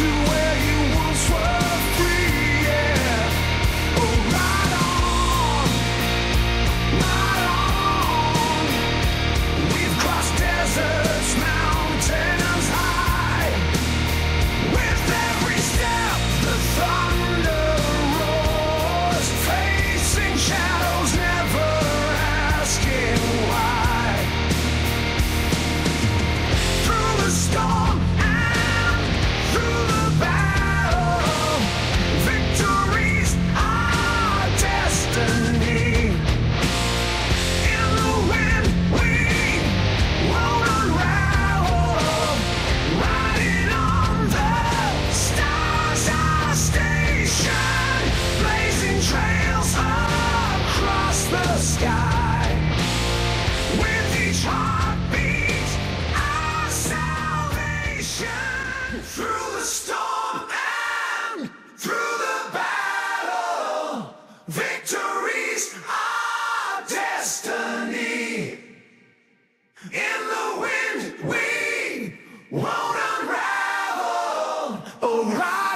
to. Oh,